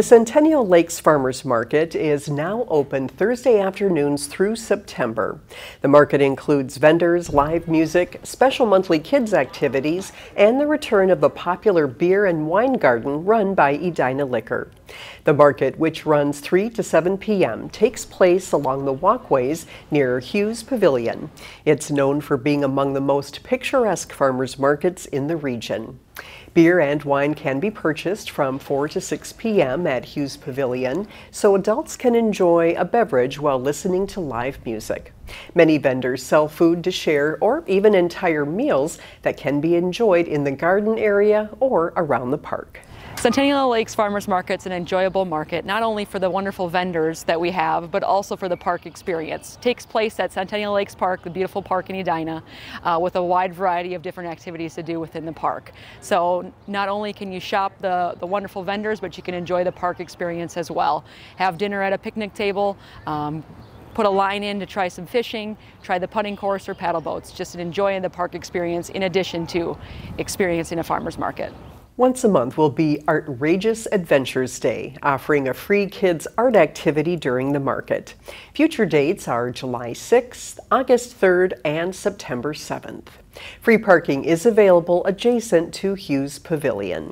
The Centennial Lakes Farmers Market is now open Thursday afternoons through September. The market includes vendors, live music, special monthly kids activities, and the return of the popular beer and wine garden run by Edina Liquor. The market, which runs 3 to 7 p.m., takes place along the walkways near Hughes Pavilion. It's known for being among the most picturesque farmers markets in the region. Beer and wine can be purchased from 4 to 6 p.m. at Hughes Pavilion, so adults can enjoy a beverage while listening to live music. Many vendors sell food to share or even entire meals that can be enjoyed in the garden area or around the park. Centennial Lakes Farmers Market's an enjoyable market, not only for the wonderful vendors that we have, but also for the park experience. It takes place at Centennial Lakes Park, the beautiful park in Edina, uh, with a wide variety of different activities to do within the park. So not only can you shop the, the wonderful vendors, but you can enjoy the park experience as well. Have dinner at a picnic table, um, put a line in to try some fishing, try the putting course or paddle boats, just enjoying the park experience in addition to experiencing a farmer's market. Once a month will be Artrageous Adventures Day, offering a free kids art activity during the market. Future dates are July 6th, August 3rd, and September 7th. Free parking is available adjacent to Hughes Pavilion.